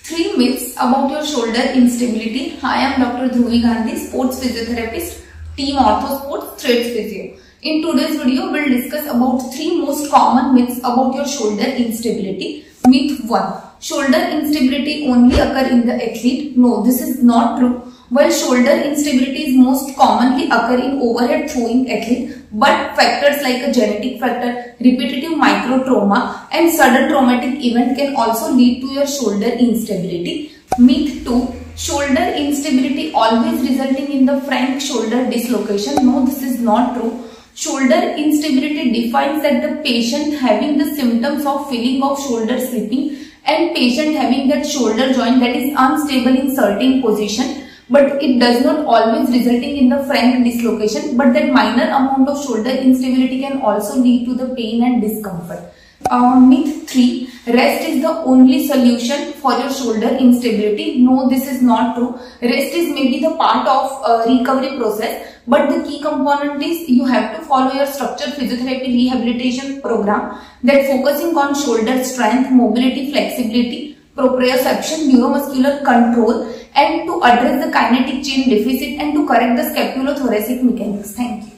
Three myths about your shoulder instability. Hi, I am Dr. Dhruvi Gandhi, sports physiotherapist, team Ortho Sports, Threads Physio. In today's video, we'll discuss about three most common myths about your shoulder instability. Myth 1. Shoulder instability only occur in the athlete. No, this is not true. While shoulder instability is most commonly occur in overhead throwing athlete, but factors like a genetic factor, repetitive microtrauma and sudden traumatic event can also lead to your shoulder instability. Myth 2. Shoulder instability always resulting in the frank shoulder dislocation. No, this is not true. Shoulder instability defines that the patient having the symptoms of feeling of shoulder slipping and patient having that shoulder joint that is unstable in certain position but it does not always resulting in the frank dislocation but that minor amount of shoulder instability can also lead to the pain and discomfort. Uh, myth 3 rest is the only solution for your shoulder instability no this is not true rest is maybe the part of uh, recovery process but the key component is you have to follow your structured physiotherapy rehabilitation program that focusing on shoulder strength mobility flexibility proprioception neuromuscular control and to address the kinetic chain deficit and to correct the scapulothoracic mechanics. Thank you.